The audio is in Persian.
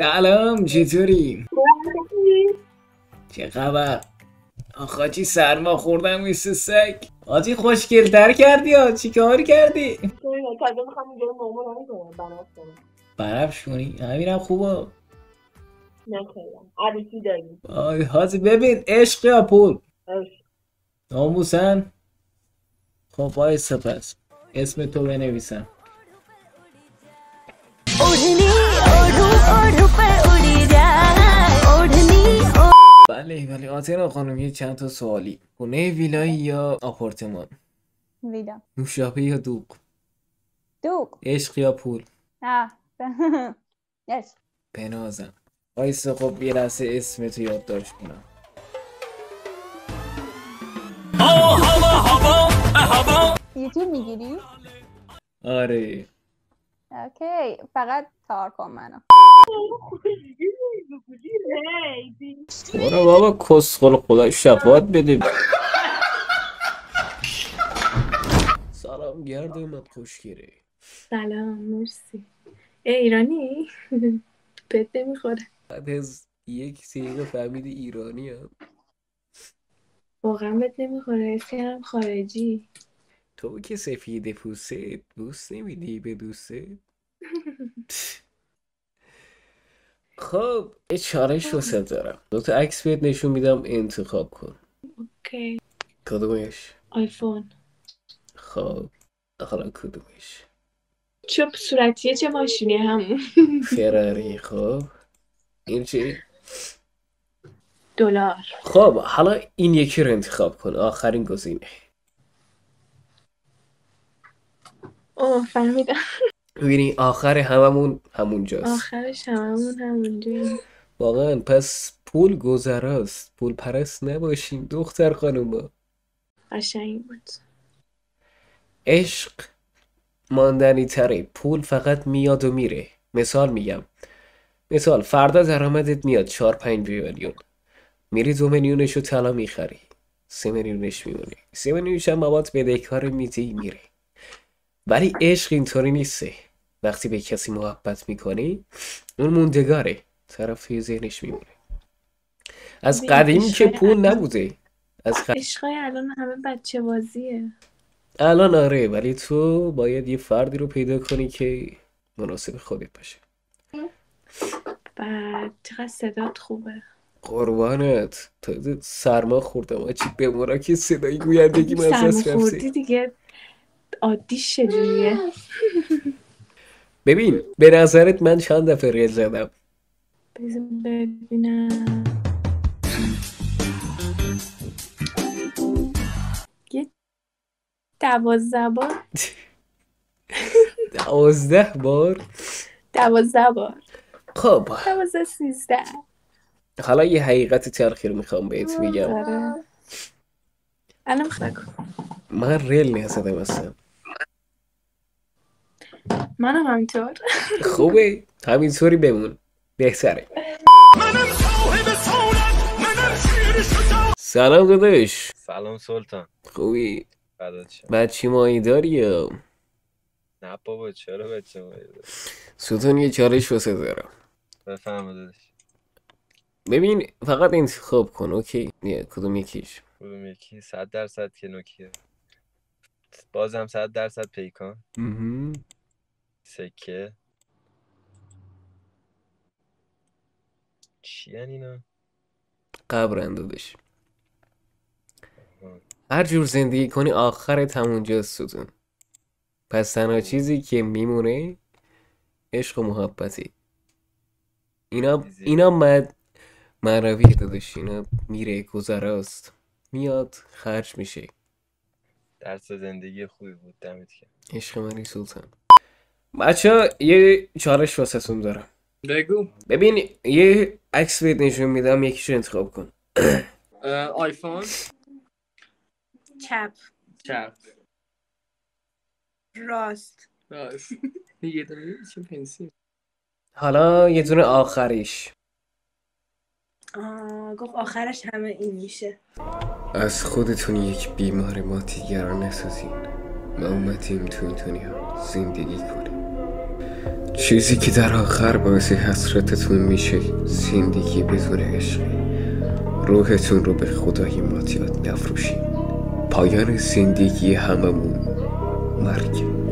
سلام چطوری؟ چه خبر؟ آخاچی سرما خوردم مثل سگ آجی خوشگلتر کردی ها چی کار کردی؟ تازه می‌خوام اینجا مامان نمی‌کنم بنات کنم برفش کنی؟ همینم خوبه نکردم عروسی داریم حاجی ببین عشق یا پول عشق. ناموسن خب وایسا پس اسم تو بنویسم بله بله آتنا خانم یه چند تا سوالی. خونه ویلایی یا آپارتمان؟ ویدا نوشابه یا دوغ؟ دوغ. عشق یا پول؟ آه. یس بنازم وایسا خب یه لحظه اسم تو یادداشت کنم. یوتیوب می‌گیری؟ آره. اوکی. فقط کار کن منو. برو بابا کسخل خدا شفاعت بده سلام گرد اومد خوشگیره سلام مرسی ای ایرانی بهت نمی‌خوره بعد از یک دقیقه فهمیدی ایرانی هم واقعا بهت نمی‌خوره اسم هم خارجی تو که سفید پوسته دوست نمیدی به دوسته خب یه چالش واسه دارم. دو تا عکس بهت نشون میدم انتخاب کن. اوکی. کدومش؟ آیفون. خب حالا کدومش؟ چه صورتیه چه ماشینی همون فراری خب. این چی؟ دلار. خب حالا این یکی رو انتخاب کن. آخرین گزینه. اوه فهمیدم. ببینی آخر هممون همونجاست آخرش هممون همونجا. واقعا پس پول گذراست. پول پرست نباشین دختر خانوما. قشنگ بود. عشق ماندنی تره. پول فقط میاد و میره. مثال میگم. مثال فردا درآمدت میاد چهار پنج میلیون. میری دو میلیونش رو طلا می‌خری. سه میلیونش میمونه. سه میلیونش هم بابات بدهکار میدی میره. ولی عشق اینطوری نیسته. وقتی به کسی محبت می‌کنی اون موندگاره. طرف توی ذهنش میمونه. از قدیم که پول نبوده. از قدیم عشقای الان همه بچه بازیه. الان آره ولی تو باید یه فردی رو پیدا کنی که مناسب خودت باشه. بعد چقدر صدات خوبه. قربانت. تازه سرما خوردم. آجی بمورا که صدای گویندگی من از خوردی دیگه؟ عادیش چجوریه ببین به نظرت من چند دفعه ریل زدم؟ بذار ببینم. یه دوازده بار. دوازده بار؟ دوازده بار. خب. دوازده سیزده. حالا یه حقیقت تلخی رو می‌خوام بهت بگم. آره. الان من ریل نزدم اصلا. منم همینطور. خوبه. همینطوری بمون. بهتره. سلام داداش. سلام سلطان. خوبی؟ بچه مایی داری یا؟ نه بابا چرا بچه ما ستون یه چالش واسه دارم. بفهم داداش. ببین فقط انتخاب کن اوکی؟ یه کدوم یکیش؟ کدوم یکی؟ صد درصد که نوکیه. بازم صد درصد پیکان. سکه. چی اینا؟ قبرن داداش هر جور زندگی کنی آخرت همونجاست ستون. پس تنها چیزی که میمونه عشق و محبتی. اینا اینا مد معنوی داداش. اینا میره گذراست. میاد خرج میشه. درس زندگی خوبی بود دمت گرم. عشق منی سلطان. بچه یه چالش واسهتون دارم. بگو. ببین یه عکس بهت نشون میدم یکیشو انتخاب کن. آیفون. چپ. چپ. راست. راست. یه دونه چه پنسیل. حالا یه دونه آخریش. آه گفت آخرش همه این میشه. از خودتون یک بیمار ما دیگران نسازین. ما اومدیم تو این دنیا زندگی کنیم. چیزی که در آخر باعث حسرتتون میشه زندگی بدون عشقی روحتون رو به خدای ماتیات نفروشین. پایان زندگی هممون. مرگ.